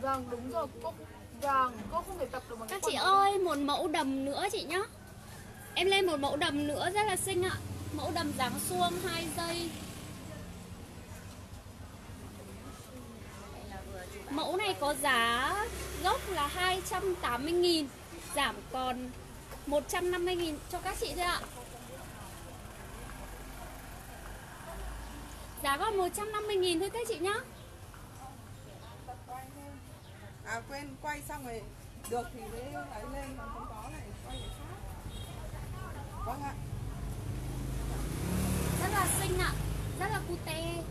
Vâng đúng rồi. Cô Vâng cô không thể tập được bằng Các chị ơi, một mẫu đầm nữa chị nhá. Em lên một mẫu đầm nữa rất là xinh ạ. Mẫu đầm dáng suông 2 giây. Mẫu này có giá gốc là 280.000 Giảm còn 150.000 cho các chị thôi ạ. Giá còn 150.000 thôi các chị nhá À quên, quay xong rồi được thì mới lấy lên, còn không có này, quay để khác. Vâng ạ. Rất là xinh ạ, Rất là cute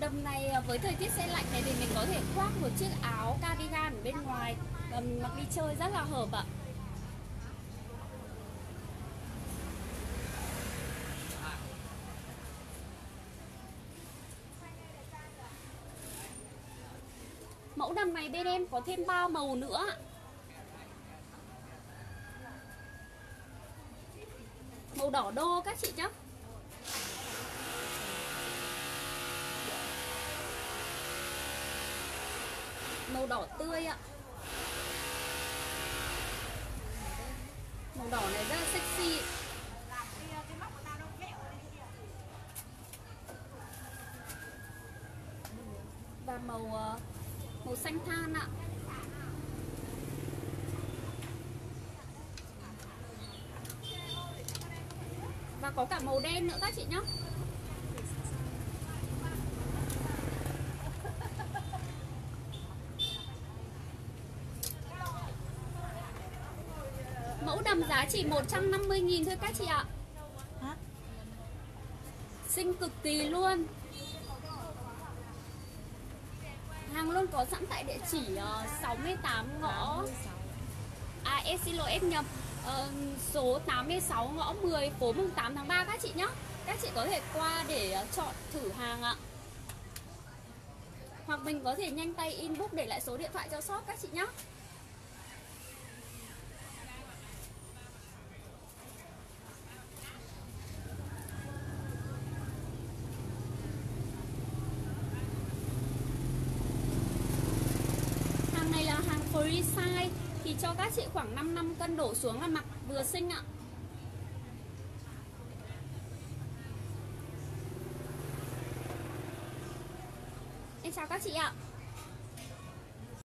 Đầm này à, với thời tiết xe lạnh này thì mình có thể khoác một chiếc áo cardigan ở bên ngoài và mặc đi chơi rất là hợp ạ. Mẫu đầm này bên em có thêm bao màu nữa. Màu đỏ đô các chị nhé Màu đỏ tươi ạ. Màu đỏ này rất là sexy. Và màu ờ, màu xanh than ạ. Và có cả màu đen nữa các chị nhé Mẫu đầm giá chỉ 150.000 thôi các chị ạ. Xinh cực kỳ luôn Hàng luôn có sẵn tại địa chỉ ờ, uh, 68 ngõ À em xin lỗi em nhầm. Uh, Số 86 ngõ 10 phố mùng 8 tháng 3 các chị nhé Các chị có thể qua để uh, chọn thử hàng ạ. Hoặc mình có thể nhanh tay inbox để lại số điện thoại cho shop các chị nhé Hàng này là hàng free size Thì cho các chị khoảng 5 năm cân đổ xuống là mặc vừa xinh ạ. Em chào các chị ạ.